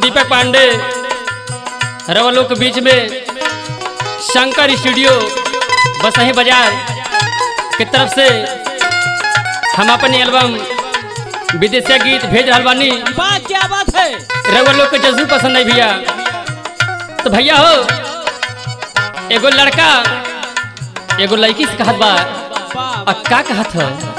दीपक पांडे रवलों के बीच में शंकर स्टूडियो बसही बाज़ार की तरफ़ से हम अपनी एल्बम विदेशी गीत भेज रहा बानी। वाह क्या बात है। रवलों के जज्बू पसंद है भैया। तो भैया हो एगो लड़का एगो लड़की से कहत बा। वाह और का कहत हो?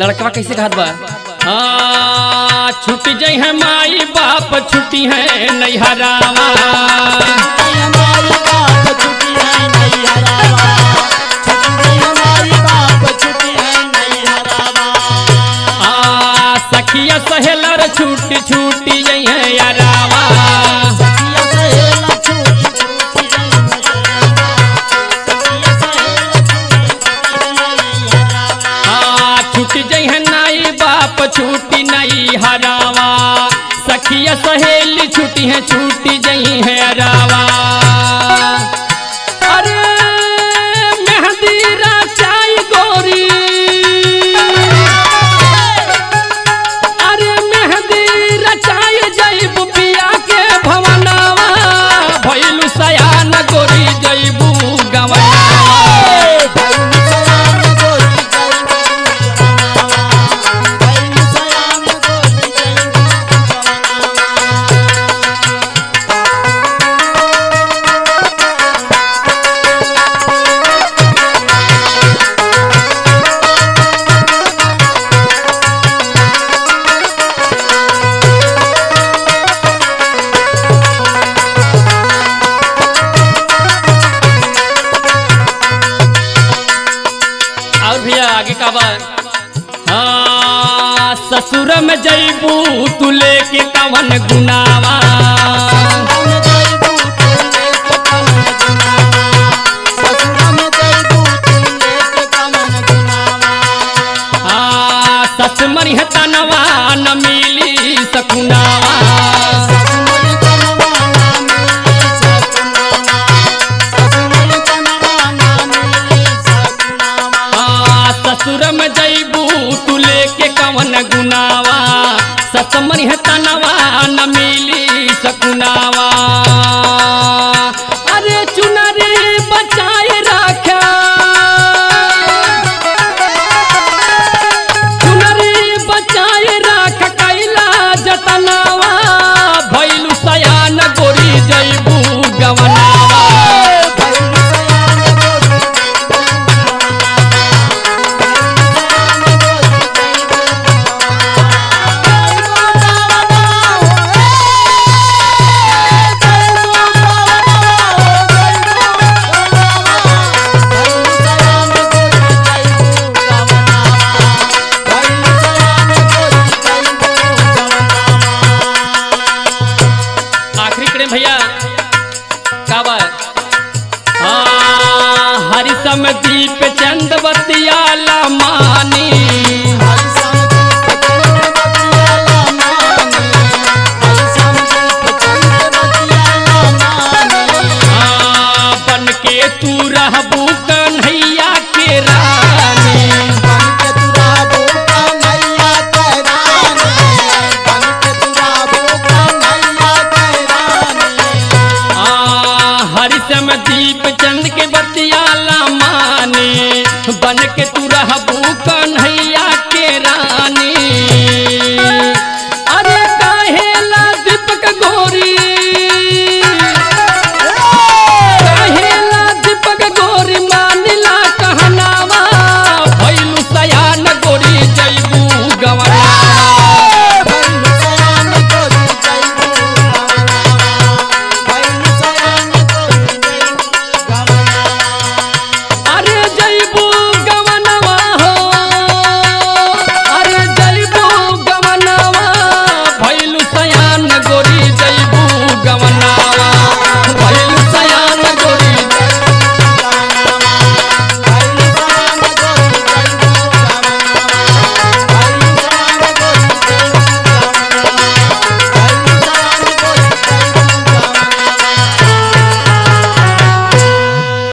लड़कवा कैसे कहा बा? छुट्टी छुट जई है माई बाप, छुट्टी है नैहरावा हरावा सखिया सहेलर छुट्टी छुट्टी जई है यारावा छूटी नहीं हरावा। सखिया सहेली छूटी है छूटी जई है यारावा भैया आगे का बात हाँ ससुर में जैबू तू लेके कवन गुनावा। हाँ सच मरी तनवा न हाँ ससुर में जईबू तू लेके कवन गुनावा ससमरी तनवा न मिली सकुनावा। दीप चंद के बतियाला माने बन के